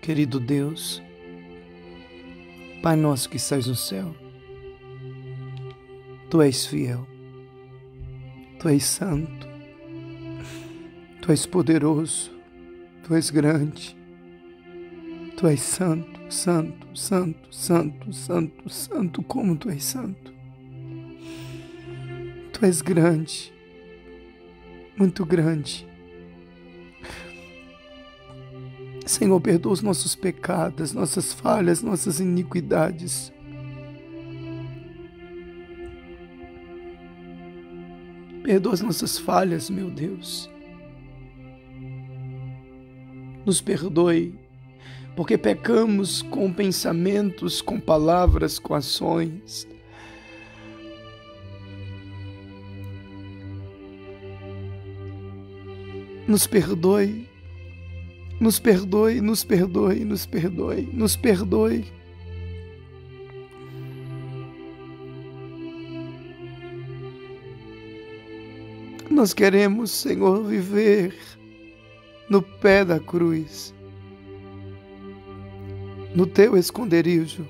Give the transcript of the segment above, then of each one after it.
Querido Deus, Pai nosso que estás no céu, Tu és fiel, Tu és santo, Tu és poderoso, Tu és grande, Tu és santo, santo, santo, santo, santo, santo, como Tu és santo. Tu és grande, muito grande Senhor, perdoa os nossos pecados, nossas falhas, nossas iniquidades. Perdoa as nossas falhas, meu Deus. Nos perdoe, porque pecamos com pensamentos, com palavras, com ações. Nos perdoe nos perdoe, nos perdoe, nos perdoe, nos perdoe. Nós queremos, Senhor, viver no pé da cruz, no teu esconderijo,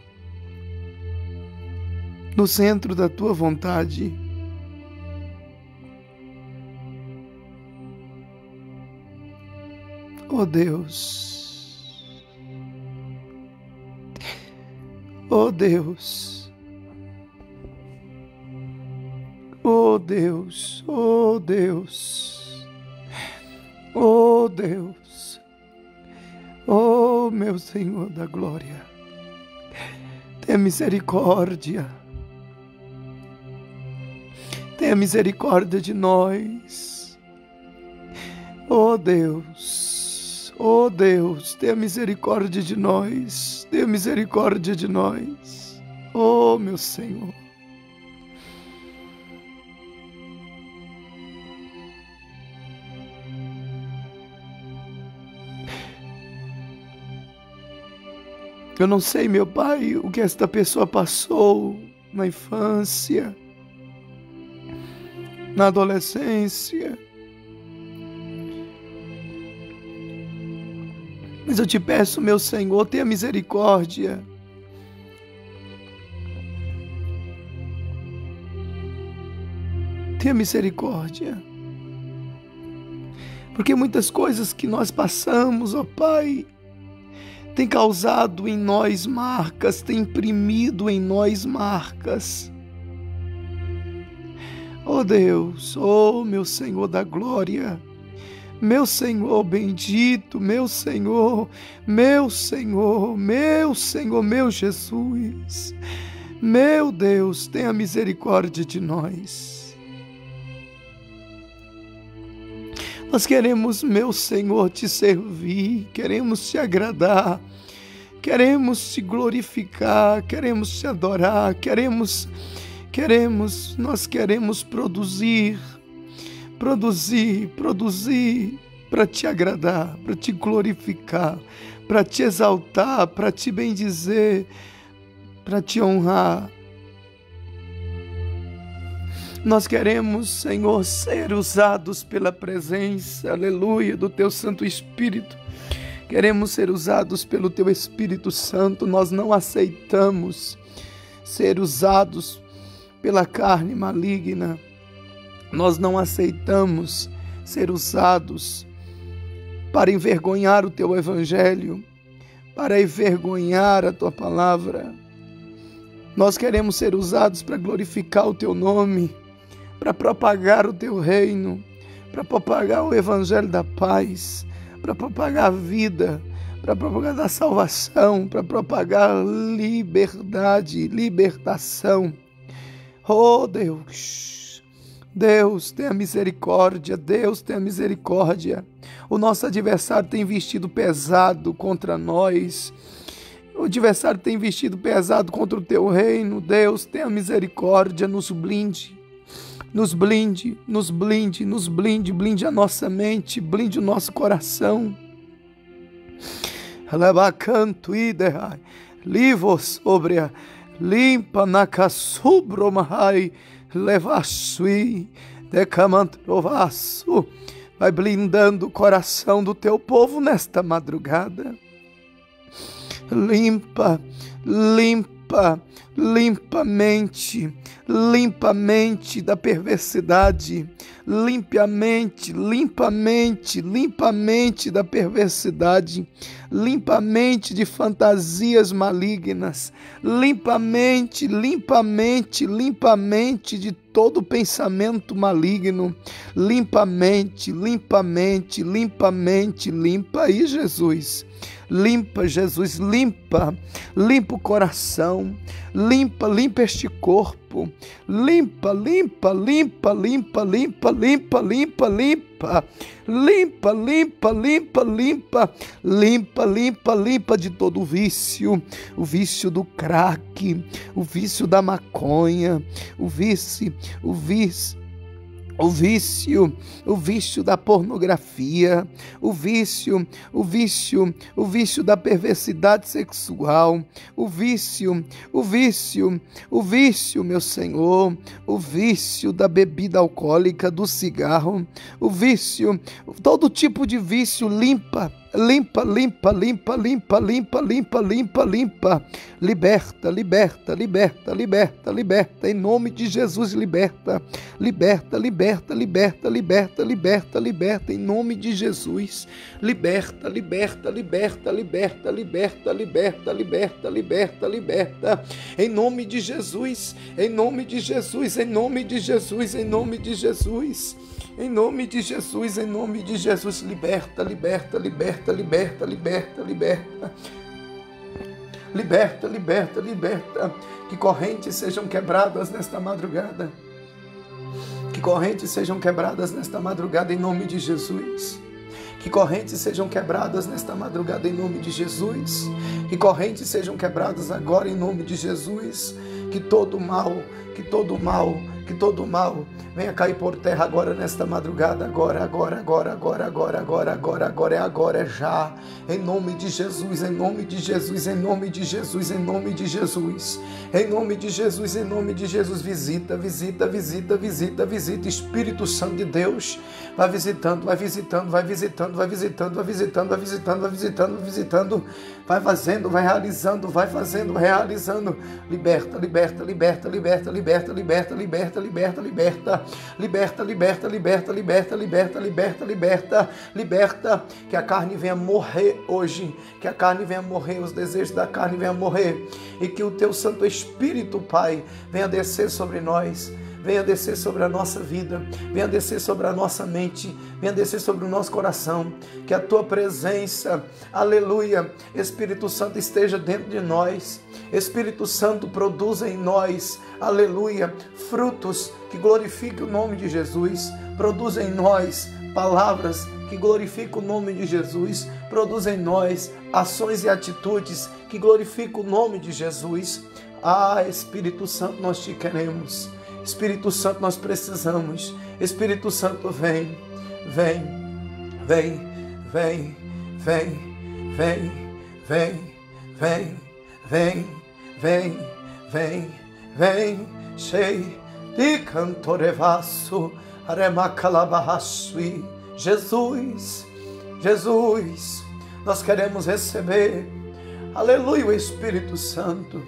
no centro da tua vontade. Oh Deus, oh Deus, oh Deus, oh Deus, oh Deus, oh meu Senhor da glória, tenha misericórdia, tenha misericórdia de nós, oh Deus. Oh Deus, tenha misericórdia de nós, tenha misericórdia de nós. Oh meu Senhor. Eu não sei, meu Pai, o que esta pessoa passou na infância, na adolescência Mas eu te peço, meu Senhor, tenha misericórdia. Tenha misericórdia. Porque muitas coisas que nós passamos, ó Pai, tem causado em nós marcas, tem imprimido em nós marcas. Ó Deus, ó meu Senhor da glória, meu Senhor bendito, meu Senhor, meu Senhor, meu Senhor, meu Jesus. Meu Deus, tenha misericórdia de nós. Nós queremos, meu Senhor, te servir, queremos te agradar, queremos te glorificar, queremos te adorar, queremos, queremos, nós queremos produzir produzir, produzir para te agradar, para te glorificar, para te exaltar, para te bendizer, para te honrar. Nós queremos, Senhor, ser usados pela presença, aleluia, do Teu Santo Espírito. Queremos ser usados pelo Teu Espírito Santo. Nós não aceitamos ser usados pela carne maligna nós não aceitamos ser usados para envergonhar o teu evangelho, para envergonhar a tua palavra. Nós queremos ser usados para glorificar o teu nome, para propagar o teu reino, para propagar o evangelho da paz, para propagar a vida, para propagar a salvação, para propagar liberdade, libertação. Oh Deus, Deus, tenha misericórdia, Deus, tenha misericórdia. O nosso adversário tem vestido pesado contra nós. O adversário tem vestido pesado contra o teu reino. Deus, tenha misericórdia, nos blinde. Nos blinde, nos blinde, nos blinde, blinde a nossa mente, blinde o nosso coração. Leva canto idehai, livo sobre a limpa na casubromahai levassui, decamantrovasso, vai blindando o coração do teu povo nesta madrugada. limpa, limpa, limpa mente, limpa mente da perversidade, limpe a mente, limpa a mente, limpa a mente da perversidade, limpa a mente de fantasias malignas, limpa a mente, limpa a mente, limpa a mente de todo pensamento maligno, limpa a mente, limpa a mente, limpa a mente, limpa aí, Jesus. Limpa, Jesus, limpa, limpa o coração, limpa, limpa este corpo, limpa, limpa, limpa, limpa, limpa, limpa, limpa, limpa, limpa, limpa, limpa, limpa, limpa, limpa, limpa de todo o vício, o vício do crack, o vício da maconha, o vício, o vício o vício, o vício da pornografia, o vício, o vício, o vício da perversidade sexual, o vício, o vício, o vício, meu Senhor, o vício da bebida alcoólica, do cigarro, o vício, todo tipo de vício limpa, limpa, limpa, limpa, limpa, limpa, limpa, limpa, limpa. Liberta, liberta, liberta, liberta, liberta. Em nome de Jesus, liberta. Liberta, liberta, liberta, liberta, liberta, liberta. Em nome de Jesus. Liberta, liberta, liberta, liberta, liberta, liberta, liberta, liberta, liberta. Em nome de Jesus. Em nome de Jesus. Em nome de Jesus. Em nome de Jesus. Em nome de Jesus, em nome de Jesus, liberta, liberta, liberta, liberta, liberta, liberta. Liberta, liberta, liberta. Que correntes sejam quebradas nesta madrugada. Que correntes sejam quebradas nesta madrugada em nome de Jesus. Que correntes sejam quebradas nesta madrugada em nome de Jesus. Que correntes sejam quebradas agora em nome de Jesus. Que todo mal, que todo mal, que todo mal venha cair por terra agora nesta madrugada, agora, agora, agora, agora, agora, agora, agora, agora, é agora, é já, em nome de Jesus, em nome de Jesus, em nome de Jesus, em nome de Jesus, em nome de Jesus, em nome de Jesus, visita, visita, visita, visita, visita, Espírito Santo de Deus, vai visitando, vai visitando, vai visitando, vai visitando, vai visitando, vai visitando, vai visitando, vai visitando, vai fazendo, vai realizando, vai fazendo, realizando, liberta, liberta, liberta, liberta, liberta, liberta, liberta, liberta, liberta, liberta, liberta, liberta, liberta, liberta, liberta, liberta, liberta, que a carne venha morrer hoje, que a carne venha morrer, os desejos da carne venham morrer, e que o teu Santo Espírito, Pai, venha descer sobre nós venha descer sobre a nossa vida, venha descer sobre a nossa mente, venha descer sobre o nosso coração, que a tua presença, aleluia, Espírito Santo esteja dentro de nós, Espírito Santo produza em nós, aleluia, frutos que glorifiquem o nome de Jesus, produza em nós palavras que glorificam o nome de Jesus, produza em nós ações e atitudes que glorificam o nome de Jesus. Ah, Espírito Santo, nós te queremos. Espírito Santo, nós precisamos. Espírito Santo, vem, vem, vem, vem, vem, vem, vem, vem, vem, vem, vem, vem, cheio de cantorevasso, aremacalabahasui. Jesus, Jesus, nós queremos receber, aleluia, o Espírito Santo,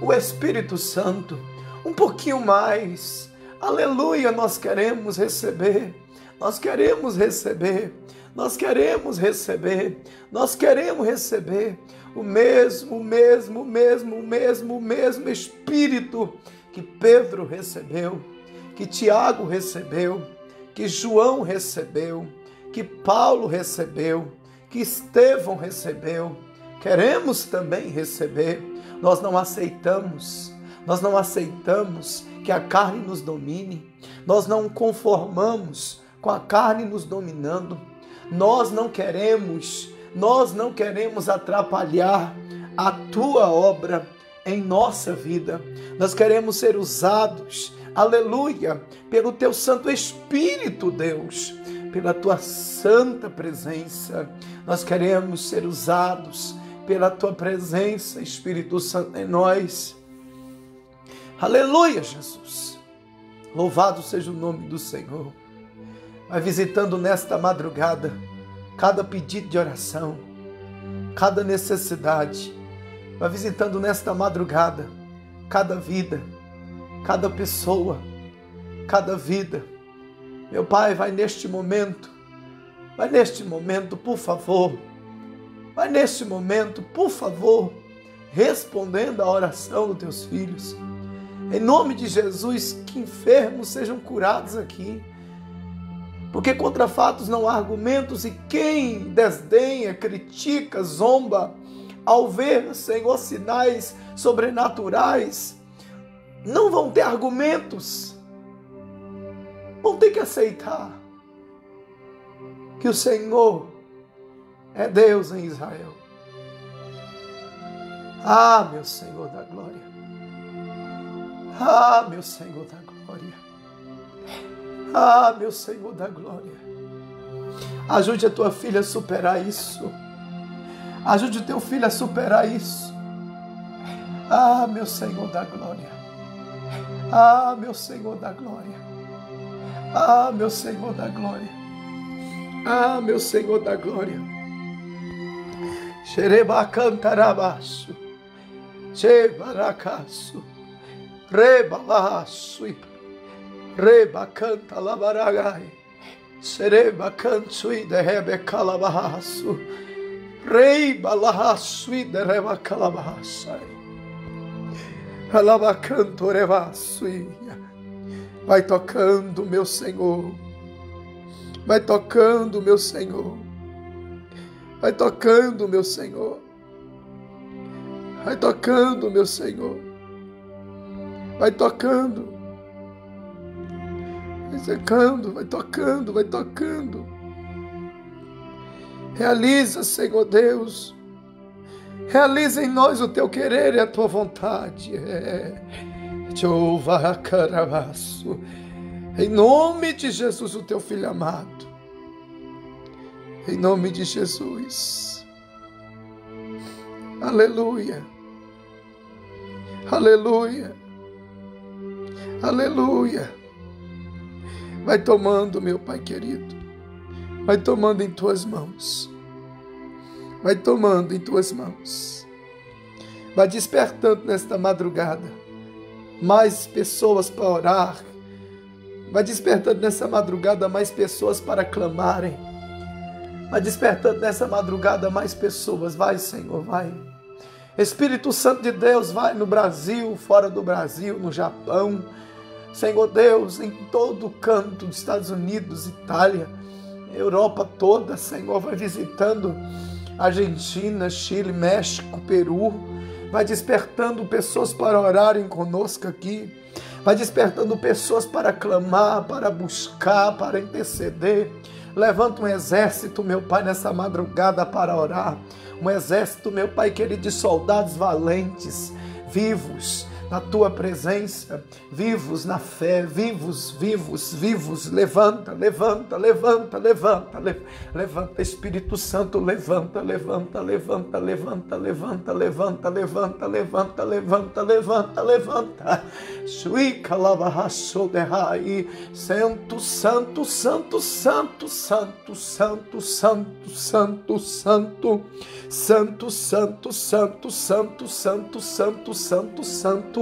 o Espírito Santo, um pouquinho mais, aleluia, nós queremos receber, nós queremos receber, nós queremos receber, nós queremos receber o mesmo, o mesmo, o mesmo, o mesmo, o mesmo Espírito que Pedro recebeu, que Tiago recebeu, que João recebeu, que Paulo recebeu, que Estevão recebeu. Queremos também receber. Nós não aceitamos, nós não aceitamos que a carne nos domine, nós não conformamos com a carne nos dominando, nós não queremos, nós não queremos atrapalhar a tua obra em nossa vida. Nós queremos ser usados, aleluia, pelo teu Santo Espírito, Deus, pela tua santa presença. Nós queremos ser usados pela tua presença, Espírito Santo, em nós. Aleluia, Jesus. Louvado seja o nome do Senhor. Vai visitando nesta madrugada cada pedido de oração, cada necessidade. Vai visitando nesta madrugada cada vida, cada pessoa, cada vida. Meu Pai, vai neste momento, vai neste momento, por favor, vai neste momento, por favor, respondendo à oração dos teus filhos. Em nome de Jesus, que enfermos sejam curados aqui. Porque contra fatos não há argumentos, e quem desdenha, critica, zomba, ao ver, Senhor, sinais sobrenaturais, não vão ter argumentos, vão ter que aceitar que o Senhor é Deus em Israel. Ah, meu Senhor da glória. Ah, meu Senhor da glória. Ah, meu Senhor da glória. Ajude a tua filha a superar isso. Ajude o teu filho a superar isso. Ah, meu Senhor da glória. Ah, meu Senhor da glória. Ah, meu Senhor da glória. Ah, meu Senhor da glória. Xereba cantarabaço. Xebaracaço. Rebalaço. Reba canta labaragai. Sereba cansui de rebe calabaço. Rei balaço de reba calabaçai. Alabacanto revaçui. Vai tocando, meu Senhor. Vai tocando, meu Senhor. Vai tocando, meu Senhor. Vai tocando, meu Senhor. Vai tocando. Vai secando, vai tocando, vai tocando. Realiza, Senhor Deus. Realiza em nós o teu querer e a tua vontade. É. Em nome de Jesus, o teu filho amado. Em nome de Jesus. Aleluia. Aleluia. Aleluia. Vai tomando, meu Pai querido. Vai tomando em tuas mãos. Vai tomando em tuas mãos. Vai despertando nesta madrugada mais pessoas para orar. Vai despertando nessa madrugada mais pessoas para clamarem. Vai despertando nessa madrugada mais pessoas. Vai, Senhor, vai. Espírito Santo de Deus, vai no Brasil, fora do Brasil, no Japão. Senhor Deus, em todo canto dos Estados Unidos, Itália, Europa toda, Senhor, vai visitando Argentina, Chile, México, Peru. Vai despertando pessoas para orarem conosco aqui. Vai despertando pessoas para clamar, para buscar, para interceder. Levanta um exército, meu Pai, nessa madrugada para orar. Um exército, meu Pai querido, de soldados valentes, vivos, na tua presença, vivos na fé, vivos, vivos, vivos. Levanta, levanta, levanta, levanta, levanta, Espírito Santo, levanta, levanta, levanta, levanta, levanta, levanta, levanta, levanta, levanta, levanta, levanta. Suica lavahasso derrai, santo, santo, santo, santo, santo, santo, santo, santo, santo, santo, santo, santo, santo, santo, santo, santo,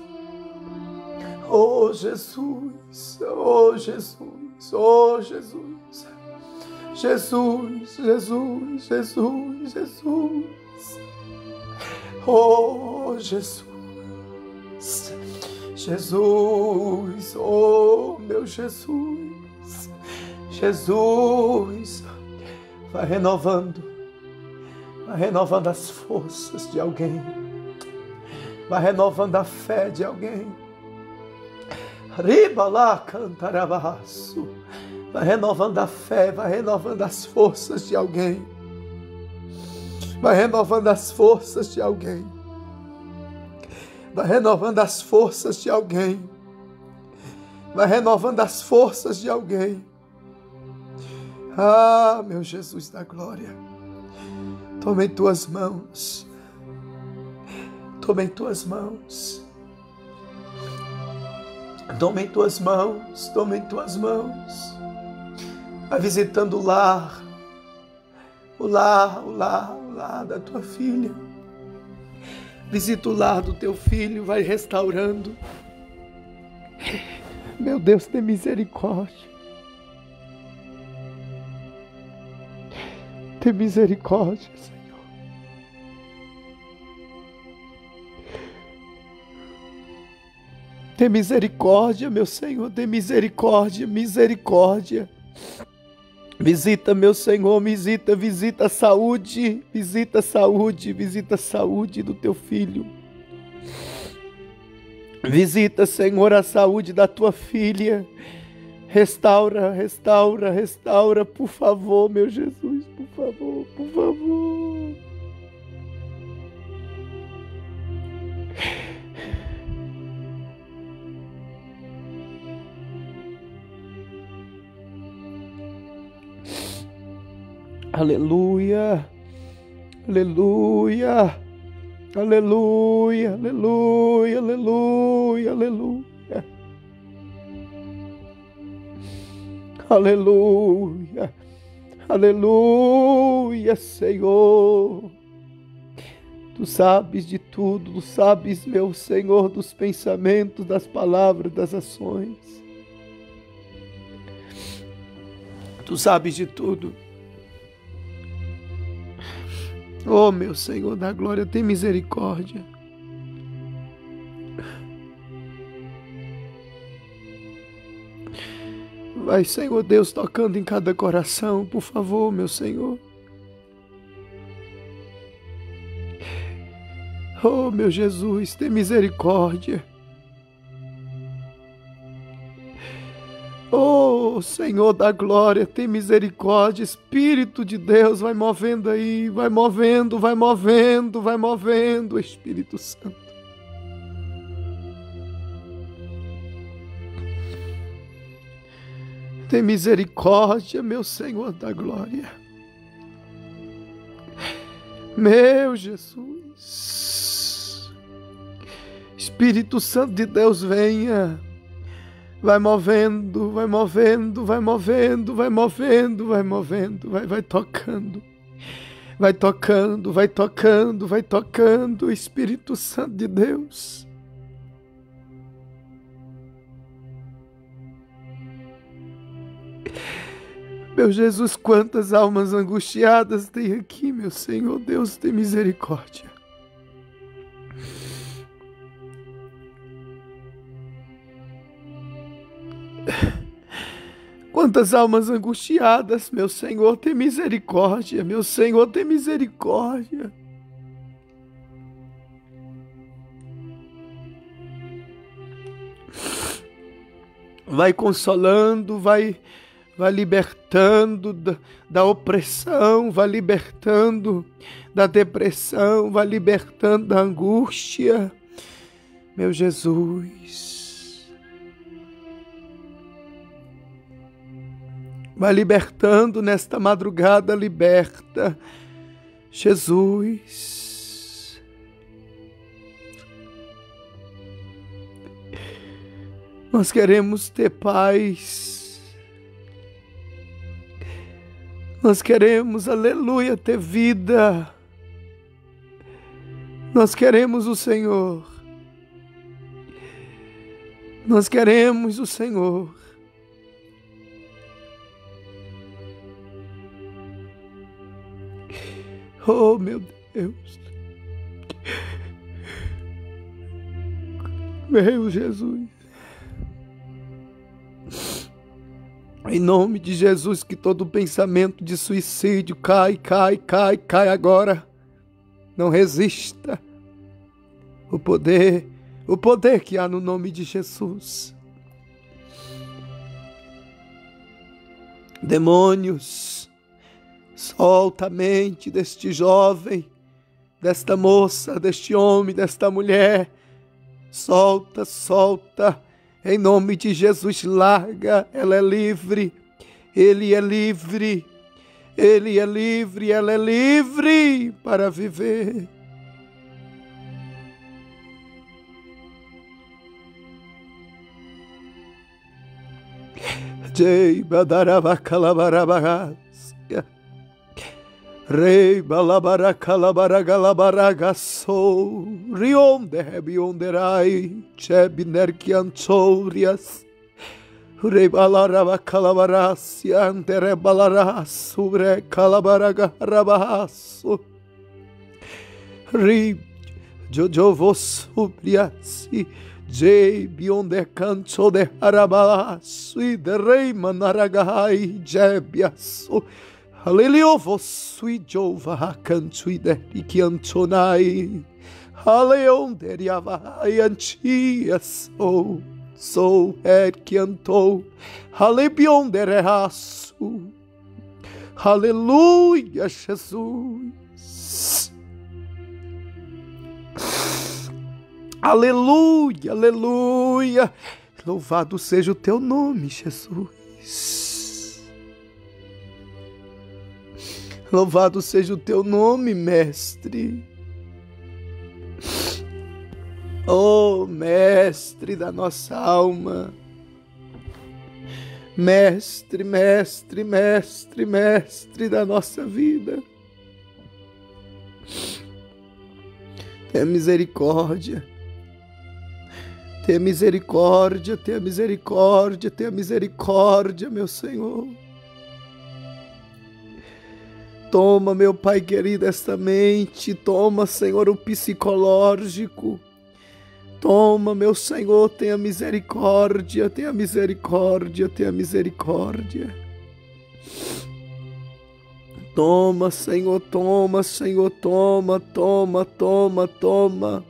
Oh Jesus, oh Jesus, oh Jesus. Jesus, Jesus, Jesus, Jesus. Oh Jesus. Jesus, oh meu Jesus. Jesus, vai renovando, vai renovando as forças de alguém, vai renovando a fé de alguém Cantarabaço. Vai renovando a fé, vai renovando as forças de alguém. Vai renovando as forças de alguém. vai renovando as forças de alguém, vai renovando as forças de alguém. Ah, meu Jesus da glória, toma em tuas mãos, toma em tuas mãos, toma em tuas mãos, toma em tuas mãos, vai visitando o lar, o lar, o lar, o lar da tua filha. Visita o lar do teu filho, vai restaurando. Meu Deus, tem misericórdia. Tem misericórdia, Senhor. Tem misericórdia, meu Senhor, tem misericórdia, misericórdia. Visita, meu Senhor, visita, visita a saúde, visita a saúde, visita a saúde do teu filho. Visita, Senhor, a saúde da tua filha. Restaura, restaura, restaura, por favor, meu Jesus, por favor, por favor. Aleluia, aleluia, aleluia, aleluia, aleluia, aleluia. Aleluia, aleluia, Senhor. Tu sabes de tudo, tu sabes, meu Senhor, dos pensamentos, das palavras, das ações. Tu sabes de tudo. Oh, meu Senhor da glória, tem misericórdia. Vai, Senhor Deus, tocando em cada coração, por favor, meu Senhor. Oh, meu Jesus, tem misericórdia. Senhor da glória, tem misericórdia. Espírito de Deus, vai movendo aí, vai movendo, vai movendo, vai movendo, Espírito Santo. Tem misericórdia, meu Senhor da glória. Meu Jesus. Espírito Santo de Deus, venha vai movendo, vai movendo, vai movendo, vai movendo, vai movendo, vai, vai tocando. Vai tocando, vai tocando, vai tocando, Espírito Santo de Deus. Meu Jesus, quantas almas angustiadas tem aqui, meu Senhor Deus, tem misericórdia. Quantas almas angustiadas, meu Senhor, tem misericórdia, meu Senhor, tem misericórdia. Vai consolando, vai, vai libertando da, da opressão, vai libertando da depressão, vai libertando da angústia. Meu Jesus. Vai libertando nesta madrugada, liberta. Jesus. Nós queremos ter paz. Nós queremos, aleluia, ter vida. Nós queremos o Senhor. Nós queremos o Senhor. Oh, meu Deus. Meu Jesus. Em nome de Jesus, que todo pensamento de suicídio cai, cai, cai, cai agora. Não resista. O poder, o poder que há no nome de Jesus. Demônios, Solta a mente deste jovem, desta moça, deste homem, desta mulher, Solta, solta. Em nome de Jesus, larga. Ela é livre. Ele é livre. Ele é livre, ela é livre para viver. Jai Calabarabasya Rei Balabara Calabaragalabaragaso Rionde Hebionderai Chebiner Rebalaraba calabarasya antere balarasu bre calabaraga rabahasu. Ri jojovo subriasi je bionde canto de arabasu e de rei manaragahai jebiasu. Halilio vosui jova canto de ikiantonai. Haleon deriavai antiaso sou é que antou, alebion dereraço, aleluia, Jesus. Aleluia, aleluia. Louvado seja o teu nome, Jesus. Louvado seja o teu nome, Mestre. Oh, mestre da nossa alma. Mestre, mestre, mestre, mestre da nossa vida. Tenha misericórdia. Tenha misericórdia, tenha misericórdia, tenha misericórdia, meu Senhor. Toma, meu Pai querido, esta mente, toma, Senhor, o psicológico Toma, meu Senhor, tenha misericórdia, tenha misericórdia, tenha misericórdia. Toma, Senhor, toma, Senhor, toma, toma, toma, toma.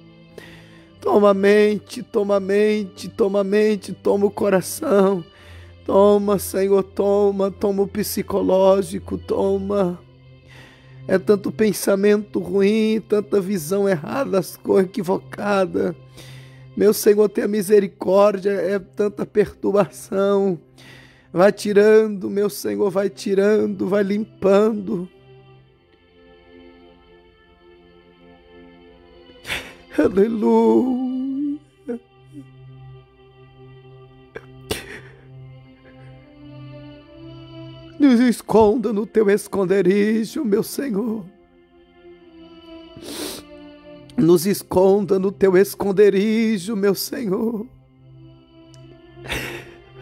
Toma a mente, toma a mente, toma a mente, toma o coração. Toma, Senhor, toma, toma o psicológico, toma. É tanto pensamento ruim, tanta visão errada, as coisas equivocadas meu Senhor, tenha misericórdia, é tanta perturbação. Vai tirando, meu Senhor, vai tirando, vai limpando. Aleluia. Nos esconda no teu esconderijo, meu Senhor nos esconda no teu esconderijo, meu Senhor.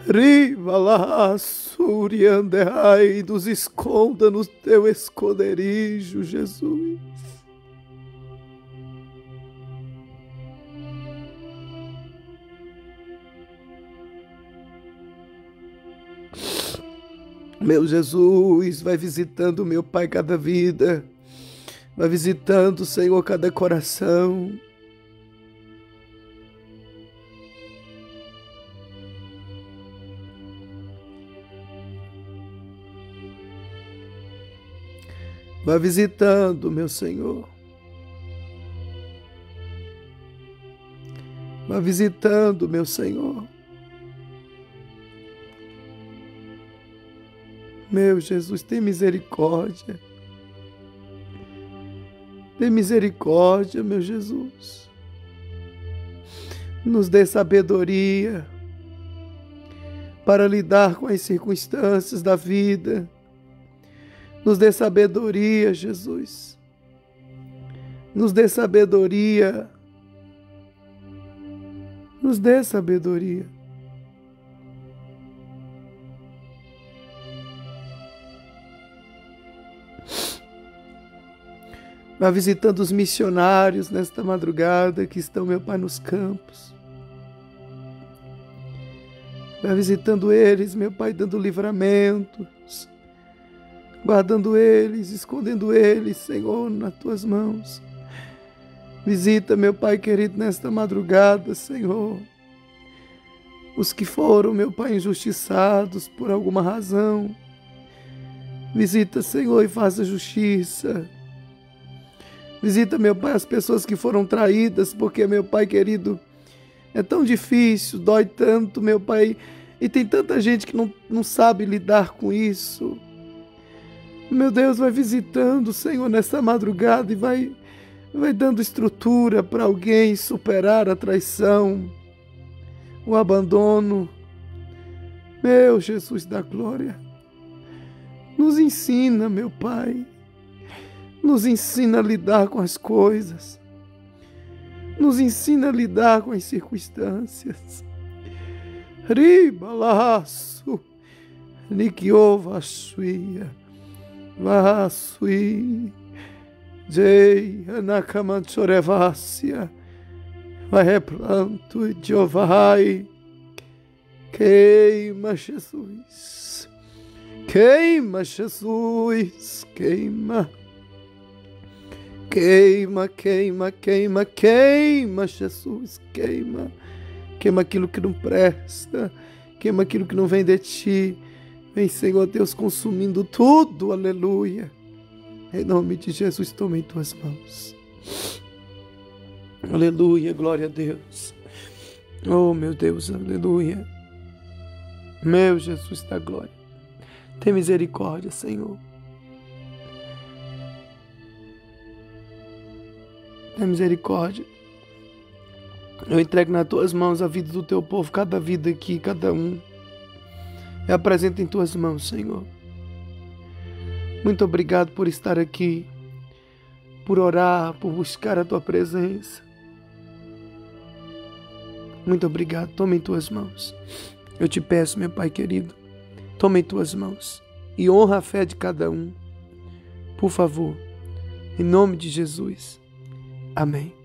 Riva lá, Suriandai, nos esconda no teu esconderijo, Jesus. Meu Jesus, vai visitando meu Pai cada vida Vai visitando, Senhor, cada coração. Vai visitando, meu Senhor. Vai visitando, meu Senhor. Meu Jesus, tem misericórdia. Tem misericórdia, meu Jesus. Nos dê sabedoria para lidar com as circunstâncias da vida. Nos dê sabedoria, Jesus. Nos dê sabedoria. Nos dê sabedoria. Vá visitando os missionários nesta madrugada que estão, meu Pai, nos campos. Vá visitando eles, meu Pai, dando livramentos, guardando eles, escondendo eles, Senhor, nas tuas mãos. Visita, meu Pai querido, nesta madrugada, Senhor. Os que foram, meu Pai, injustiçados por alguma razão. Visita, Senhor, e faça justiça. Visita, meu Pai, as pessoas que foram traídas, porque, meu Pai querido, É tão difícil, dói tanto, meu Pai. E tem tanta gente que não, não sabe lidar com isso. Meu Deus, vai visitando, Senhor, nessa madrugada e vai, vai dando estrutura para alguém superar a traição, o abandono. Meu Jesus da glória, nos ensina, meu Pai, nos ensina a lidar com as coisas, nos ensina a lidar com as circunstâncias. Ribalaço, Nikiova Suia. Vasui Jei Anakamanchorevácia vai replanto Jeovai queima Jesus. Queima Jesus. Queima queima queima queima queima Jesus queima queima aquilo que não presta queima aquilo que não vem de ti Vem, Senhor Deus, consumindo tudo, aleluia. Em nome de Jesus, tome em tuas mãos. Aleluia, glória a Deus. Oh, meu Deus, aleluia. Meu Jesus da glória. Tem misericórdia, Senhor. Tem misericórdia. Eu entrego nas tuas mãos a vida do teu povo, cada vida aqui, cada um. Eu apresento em tuas mãos, Senhor. Muito obrigado por estar aqui, por orar, por buscar a tua presença. Muito obrigado. Toma em tuas mãos. Eu te peço, meu Pai querido, toma em tuas mãos e honra a fé de cada um. Por favor, em nome de Jesus. Amém.